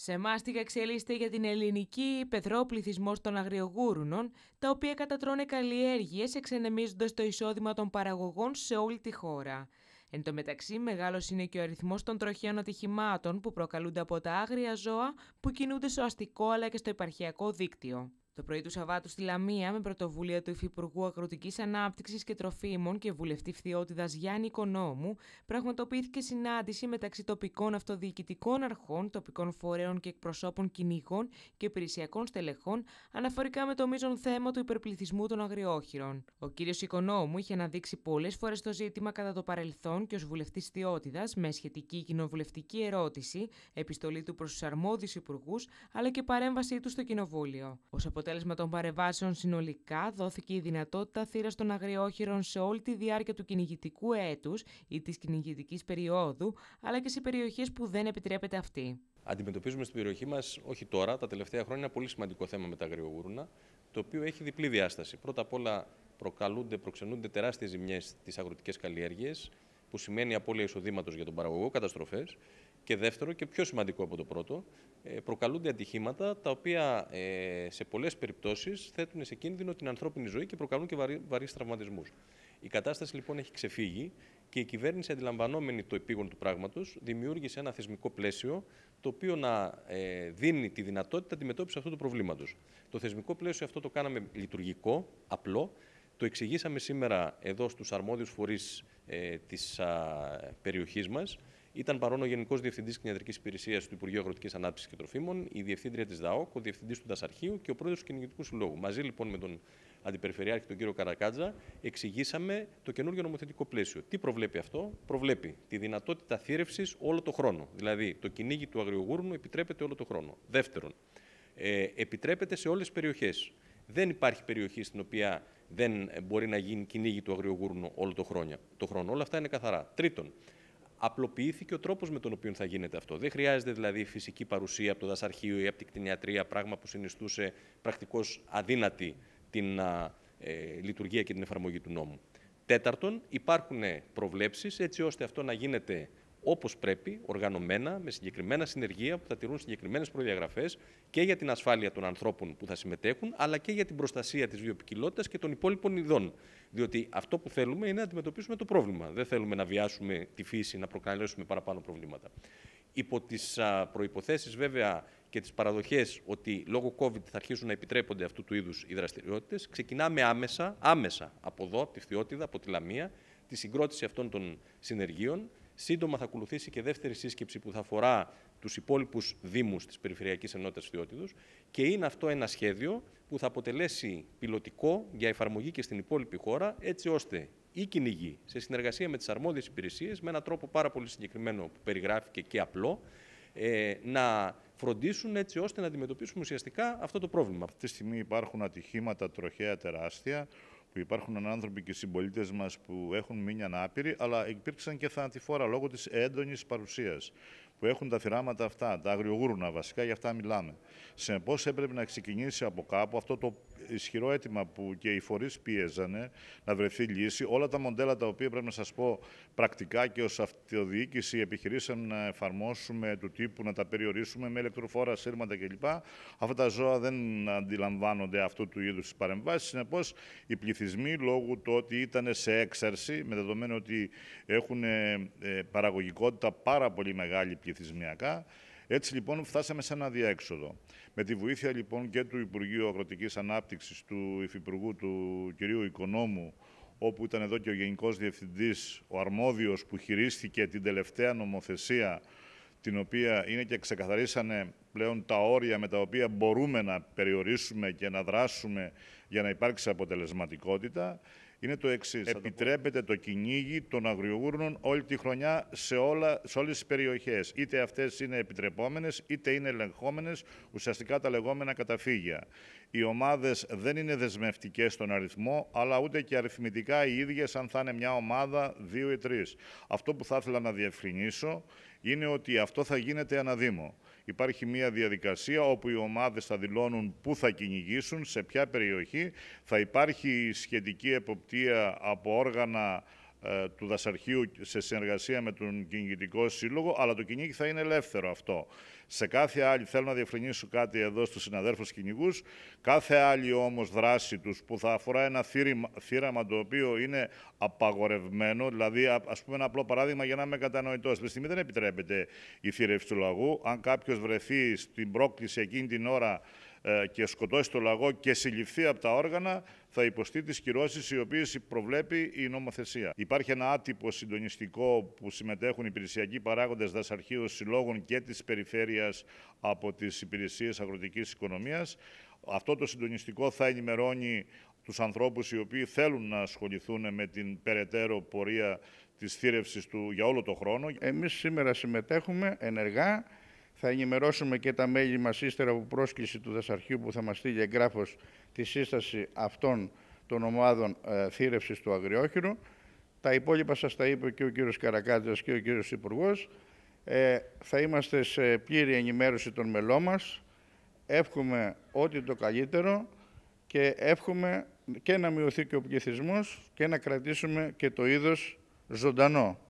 Σε μάστιγα εξελίσσεται για την ελληνική πεθρό πληθυσμό των αγριογούρουνων, τα οποία κατατρώνε καλλιέργειες εξενεμίζοντα το εισόδημα των παραγωγών σε όλη τη χώρα. Εν τω μεταξύ, μεγάλος είναι και ο αριθμός των τροχαίων ατυχημάτων που προκαλούνται από τα άγρια ζώα που κινούνται στο αστικό αλλά και στο επαρχιακό δίκτυο. Το πρωί του Σαββάτου στη Λαμία, με πρωτοβουλία του Υφυπουργού Αγροτικής Ανάπτυξης και Τροφίμων και βουλευτή φθιότητα Γιάννη Οικονόμου, πραγματοποιήθηκε συνάντηση μεταξύ τοπικών αυτοδιοικητικών αρχών, τοπικών φορέων και εκπροσώπων κυνηγών και υπηρεσιακών στελεχών αναφορικά με το μείζον θέμα του υπερπληθυσμού των αγριόχειρων. Ο κ. Οικονόμου είχε αναδείξει πολλές φορές το ζήτημα κατά το παρελθόν και ως βουλευτής Θειότητα με σχετική κοινοβουλευτική ερώτηση, επιστολή του προς τους αρμόδιους υπουργούς αλλά και παρέμβασή του στο κοινοβούλιο αποτέλεσμα των παρεμβάσεων συνολικά δόθηκε η δυνατότητα θύρας των αγριόχειρων σε όλη τη διάρκεια του κυνηγητικού έτους ή της κυνηγητικής περίοδου, αλλά και σε περιοχές που δεν επιτρέπεται αυτή. Αντιμετωπίζουμε στην περιοχή μας, όχι τώρα, τα τελευταία χρόνια, ένα πολύ σημαντικό θέμα με τα αγριογούρουνα, το οποίο έχει διπλή διάσταση. Πρώτα απ' όλα, προκαλούνται, προξενούνται τεράστιες ζημιές στις αγροτικές καλλιέργειες, που σημαίνει απώλεια εισοδήματος για τον παραγωγό, καταστροφές. Και δεύτερο, και πιο σημαντικό από το πρώτο, ε, προκαλούνται ατυχήματα τα οποία ε, σε πολλές περιπτώσεις θέτουν σε κίνδυνο την ανθρώπινη ζωή και προκαλούν και βαρύ, βαρύς τραυματισμούς. Η κατάσταση λοιπόν έχει ξεφύγει και η κυβέρνηση αντιλαμβανόμενη το επίγον του πράγματος δημιούργησε ένα θεσμικό πλαίσιο το οποίο να ε, δίνει τη δυνατότητα αντιμετώπισης αυτού του προβλήματος. Το θεσμικό πλαίσιο αυτό το κάναμε λειτουργικό, απλό, το εξηγήσαμε σήμερα εδώ στους αρμόδιους φορείς ε, της α, περιοχής μας ήταν παρόν ο Γενικός Διευθυντής Κτηνιατρική Υπηρεσίας του Υπουργείου Αγροτικής Ανάπτυξης και Τροφίμων, η Διευθύντρια της ΔΑΟΚ, ο Διευθυντής του Δασαρχείου και ο Πρόεδρος του Κυνηγητικού Συλλόγου. Μαζί λοιπόν με τον Αντιπεριφερειάρχη, τον κύριο Καρακάτζα, εξηγήσαμε το καινούργιο νομοθετικό πλαίσιο. Τι προβλέπει αυτό, Προβλέπει τη δυνατότητα θύρευσης όλο το χρόνο. Δηλαδή, το κυνήγι του αγριογούρνου επιτρέπεται όλο το χρόνο. Δεύτερον, ε, επιτρέπεται σε όλες τις περιοχές. Δεν υπάρχει περιοχή στην οποία δεν μπορεί να γίνει κυνήγι του αγριογούρνου όλο το, χρόνια, το χρόνο. Όλα αυτά είναι καθαρά. Τρίτον, απλοποιήθηκε ο τρόπος με τον οποίο θα γίνεται αυτό. Δεν χρειάζεται δηλαδή φυσική παρουσία από το δασαρχείο ή από την κτηνιατρία, πράγμα που συνιστούσε πρακτικώς αδύνατη την ε, λειτουργία και την εφαρμογή του νόμου. Τέταρτον, υπάρχουν προβλέψεις έτσι ώστε αυτό να γίνεται όπως πρέπει, οργανωμένα, με συγκεκριμένα συνεργεία που θα τηρούν συγκεκριμένες προδιαγραφές και για την ασφάλεια των ανθρώπων που θα συμμετέχουν, αλλά και για την προστασία της βιοποικιλότητας και των υπόλοιπων ειδών. Διότι αυτό που θέλουμε είναι να αντιμετωπίσουμε το πρόβλημα. Δεν θέλουμε να βιάσουμε τη φύση, να προκαλέσουμε παραπάνω προβλήματα. Υπό τις προϋποθέσεις βέβαια και τις παραδοχές ότι λόγω COVID θα αρχίσουν να επιτρέπονται αυτού του είδους οι δραστηριότητες, ξεκινάμε άμεσα, άμεσα από εδώ, από τη Φθιώτιδα, από τη Λαμία, τη συγκρότηση αυτών των συνεργείων Σύντομα θα ακολουθήσει και δεύτερη σύσκεψη που θα αφορά τους υπόλοιπους δήμους της Περιφερειακής Ενότητας Φιώτιδος και είναι αυτό ένα σχέδιο που θα αποτελέσει πιλωτικό για εφαρμογή και στην υπόλοιπη χώρα έτσι ώστε οι κυνηγοί σε συνεργασία με τις αρμόδιες υπηρεσίες με έναν τρόπο πάρα πολύ συγκεκριμένο που περιγράφηκε και απλό ε, να φροντίσουν έτσι ώστε να αντιμετωπίσουμε ουσιαστικά αυτό το πρόβλημα. Αυτή τη στιγμή υπάρχουν ατυχήματα τροχαία τεράστια που υπάρχουν άνθρωποι και συμπολίτες μας που έχουν μείνει ανάπηροι, αλλά υπήρξαν και θανατηφόρα λόγω της έντονης παρουσίας που έχουν τα θυράματα αυτά, τα αγριογούρουνα βασικά, για αυτά μιλάμε. Συνεπώς έπρεπε να ξεκινήσει από κάπου αυτό το ισχυρό αίτημα που και οι φορείς πίεζανε να βρεθεί λύση. Όλα τα μοντέλα τα οποία πρέπει να σας πω πρακτικά και ως αυτοδιοίκηση επιχειρήσαμε να εφαρμόσουμε του τύπου να τα περιορίσουμε με ηλεκτροφόρα σύρματα κλπ. Αυτά τα ζώα δεν αντιλαμβάνονται αυτού του είδους τις παρεμβάσεις. Συνεπώς, οι πληθυσμοί λόγω του ότι ήταν σε έξαρση, με δεδομένο ότι έχουν ε, παραγωγικότητα πάρα πολύ μεγάλη πληθυσμιακά, έτσι λοιπόν φτάσαμε σε ένα διέξοδο. Με τη βοήθεια λοιπόν και του Υπουργείου Αγροτικής Ανάπτυξης, του Υφυπουργού του κυρίου Οικονόμου, όπου ήταν εδώ και ο Γενικός Διευθυντής, ο αρμόδιος που χειρίστηκε την τελευταία νομοθεσία, την οποία είναι και ξεκαθαρίσανε πλέον τα όρια με τα οποία μπορούμε να περιορίσουμε και να δράσουμε για να υπάρξει αποτελεσματικότητα είναι το εξής. Επιτρέπεται το κυνήγι των αγριογούρνων όλη τη χρονιά σε, όλα, σε όλες τις περιοχές. Είτε αυτές είναι επιτρεπόμενες, είτε είναι ελεγχόμενες, ουσιαστικά τα λεγόμενα καταφύγια. Οι ομάδες δεν είναι δεσμευτικές στον αριθμό, αλλά ούτε και αριθμητικά οι ίδιες αν θα είναι μια ομάδα, δύο ή τρεις. Αυτό που θα ήθελα να διευκρινίσω είναι ότι αυτό θα γίνεται αναδήμο. Υπάρχει μια διαδικασία όπου οι ομάδες θα δηλώνουν πού θα κυνηγήσουν, σε ποια περιοχή. Θα υπάρχει σχετική εποπτεία από όργανα ε, του δασαρχείου σε συνεργασία με τον κυνηγητικό σύλλογο, αλλά το κυνήγι θα είναι ελεύθερο αυτό. Σε κάθε άλλη, θέλω να διευκρινίσω κάτι εδώ στους συναδέρφους κυνηγούς, κάθε άλλη όμως δράση τους που θα αφορά ένα θύραμα το οποίο είναι απαγορευμένο, δηλαδή ας πούμε ένα απλό παράδειγμα για να είμαι κατανοητός. Στη στιγμή δεν επιτρέπεται η θύρευση του λαγού. Αν κάποιος βρεθεί στην πρόκληση εκείνη την ώρα ε, και σκοτώσει το λαγό και συλληφθεί από τα όργανα, θα υποστεί τις κυρώσεις οι οποίες προβλέπει η νομοθεσία. Υπάρχει ένα άτυπο συντονιστικό που συμμετέχουν οι υπηρεσιακοί παράγοντες δασαρχείων συλλόγων και της περιφέρειας από τις υπηρεσίες αγροτικής οικονομίας. Αυτό το συντονιστικό θα ενημερώνει τους ανθρώπους οι οποίοι θέλουν να ασχοληθούν με την περαιτέρω πορεία της θύρευσης του για όλο το χρόνο. Εμείς σήμερα συμμετέχουμε ενεργά θα ενημερώσουμε και τα μέλη μας ύστερα από πρόσκληση του Δασαρχείου που θα μας στείλει εγγράφος τη σύσταση αυτών των ομάδων ε, θύρευσης του Αγριόχειρου. Τα υπόλοιπα σας τα είπε και ο κύριος Καρακάτζας και ο κύριος Υπουργός. Ε, θα είμαστε σε πλήρη ενημέρωση των μελών μας. Εύχομαι ό,τι το καλύτερο και εύχομαι και να μειωθεί και ο πληθυσμός και να κρατήσουμε και το είδος ζωντανό.